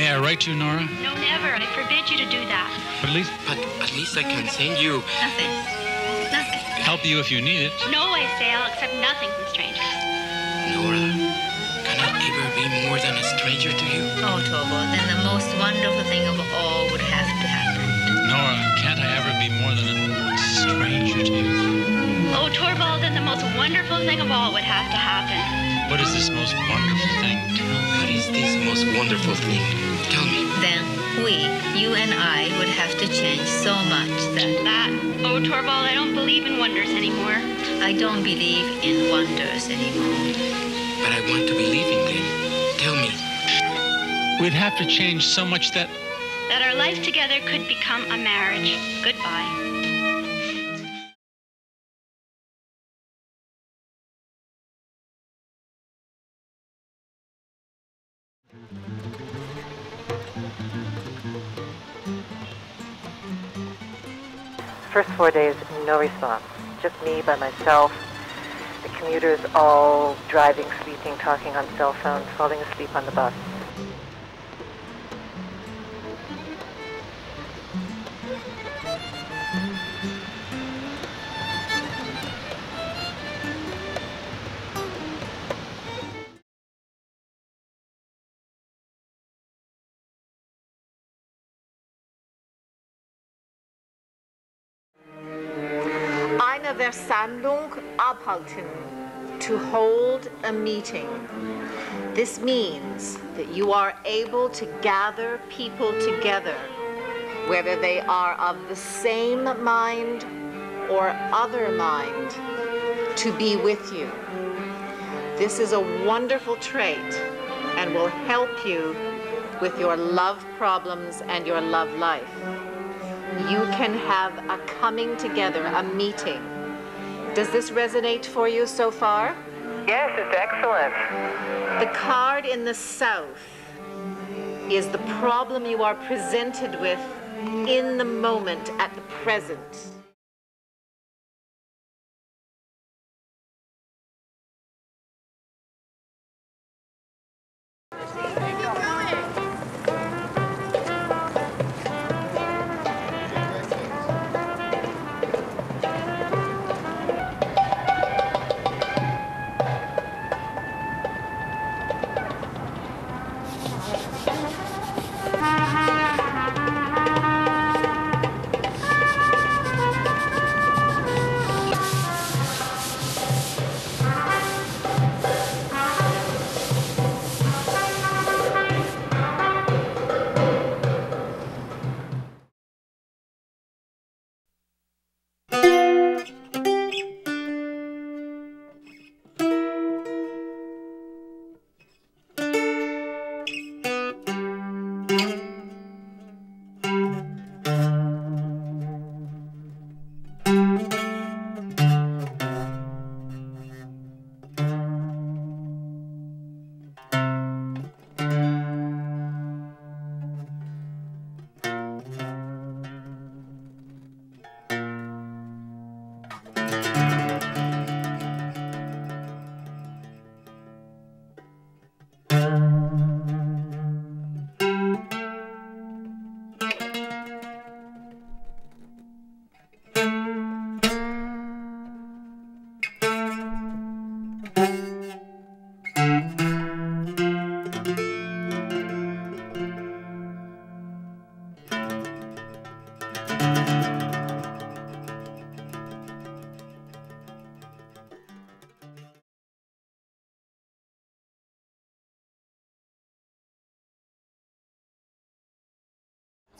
May I write you, Nora? No, never. I forbid you to do that. But at least But at least I can send you. Nothing. Nothing. help you if you need it. No, I say I'll accept nothing from strangers. Nora, can I ever be more than a stranger to you? Oh, Torvald, then the most wonderful thing of all would have to happen. Nora, can't I ever be more than a stranger to you? Oh, Torvald, then the most wonderful thing of all would have to happen. What is this most wonderful thing? What is this most wonderful thing? Tell me. Then we, you and I, would have to change so much that That. Oh, Torvald, I don't believe in wonders anymore. I don't believe in wonders anymore. But I want to believe in them. Tell me. We'd have to change so much that That our life together could become a marriage. Goodbye. First four days, no response. Just me by myself. The commuters all driving, sleeping, talking on cell phones, falling asleep on the bus. Versammlung abhalten, to hold a meeting. This means that you are able to gather people together, whether they are of the same mind or other mind, to be with you. This is a wonderful trait and will help you with your love problems and your love life you can have a coming together, a meeting. Does this resonate for you so far? Yes, it's excellent. The card in the south is the problem you are presented with in the moment, at the present.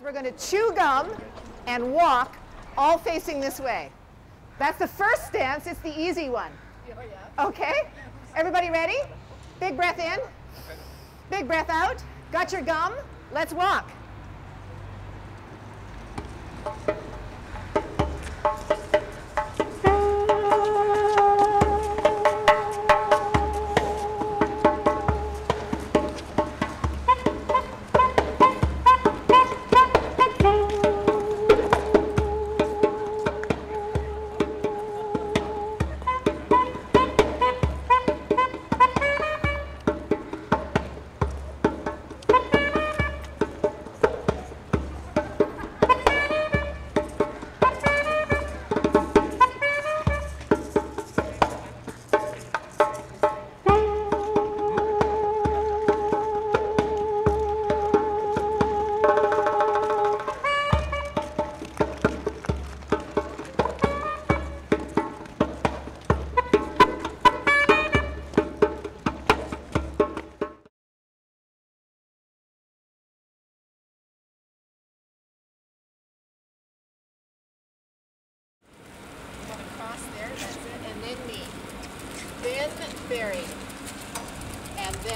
So we're going to chew gum and walk all facing this way. That's the first stance. It's the easy one. Oh, okay? Everybody ready? Big breath in. Big breath out. Got your gum? Let's walk.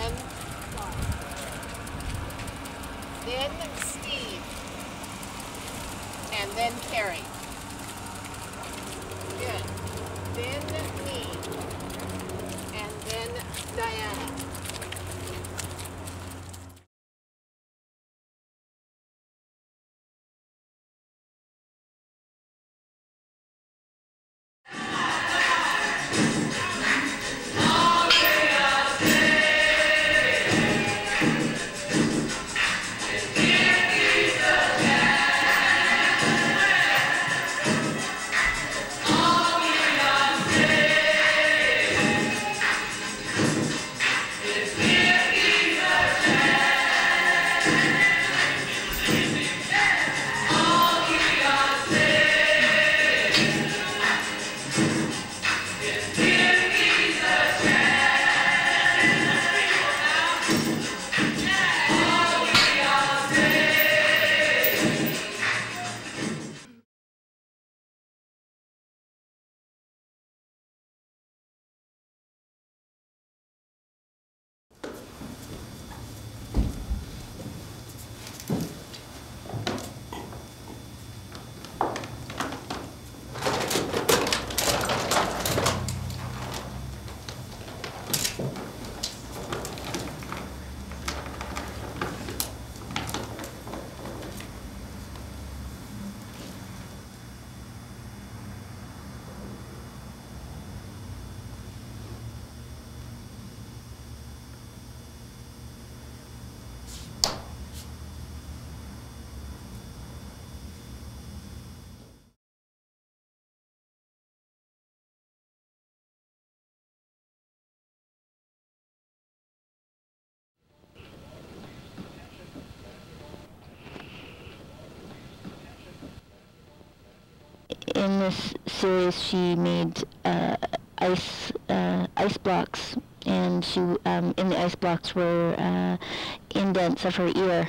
Then Bob. Then Steve. And then Carrie. Good. Then me. And then Diana. In this series, she made uh, ice uh, ice blocks, and she um, in the ice blocks were uh, indents of her ear.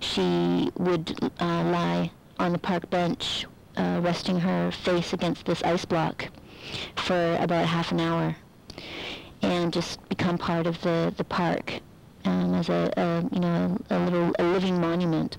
She would uh, lie on the park bench, uh, resting her face against this ice block for about half an hour, and just become part of the the park um, as a, a you know a, little a living monument.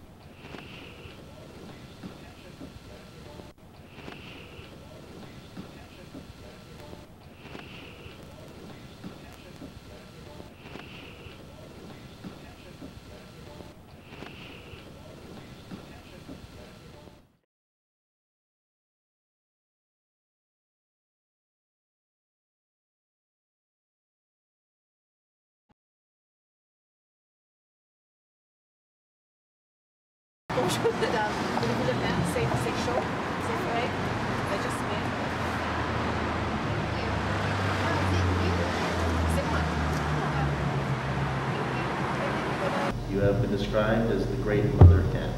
Le pain? C'est, chaud? C'est frais? You have been described as the great mother hen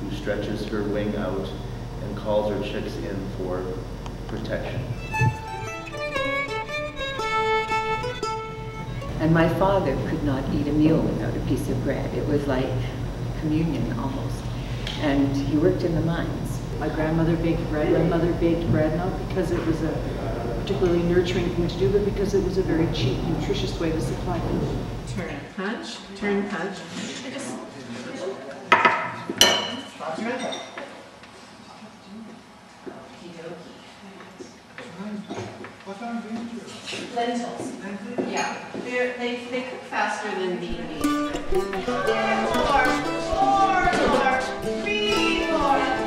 who stretches her wing out and calls her chicks in for protection. And my father could not eat a meal without a piece of bread. It was like communion almost. And he worked in the mines. My grandmother baked bread. My mother baked bread not because it was a particularly nurturing thing to do, but because it was a very cheap, nutritious way to supply food. Turn, punch, turn, punch. Lentils. Yeah, They're, they they cook faster than bean meat. Four, four, four, three, four.